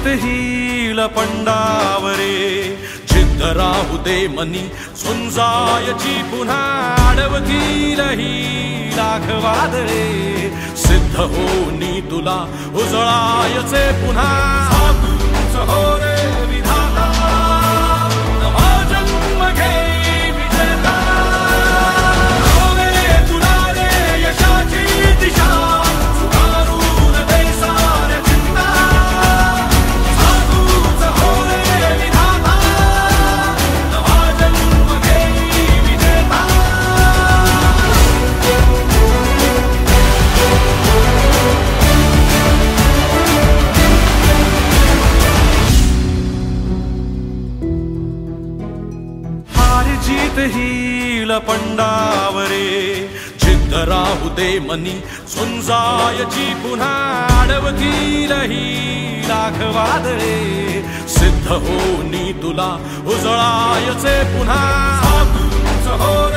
चित पंडावरे. जिद्द राहू दे मनी सुंजायची पुन्हा अडवतील ही लाखवादरे. सिद्ध होनी तुला उजळायचे पुन्हा. हार जीत हील पंडावरे. जिद्द राहू दे मनी झुंजायची पुन्हा अडवतील ही लाख सिद्ध होनी तुला उजळायचे पुन्हा. हो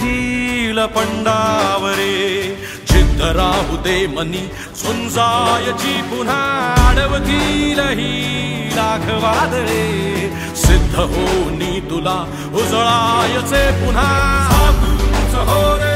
हील पंडावरे. जिद्द राहू दे मनी झुंजायची पुन्हा अडवतील ही लाखवादळे सिद्ध होनी तुला उजळायचे पुन्हा. हो रे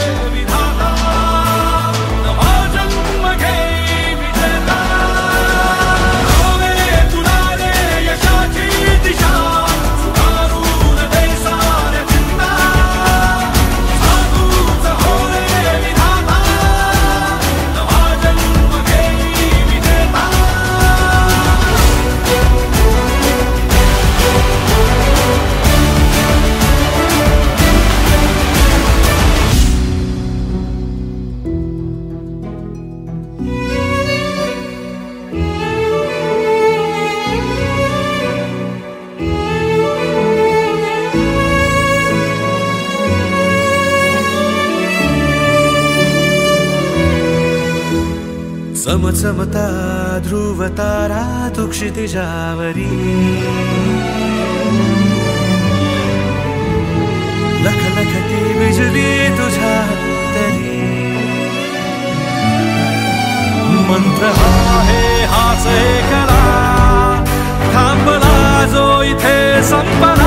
समचमता ध्रुवतारा तारा क्षितिजावरी लख लखती बिजली तुझ्या तरी। मंत्र आहे हाच एकला थांबला जो इथे संपला।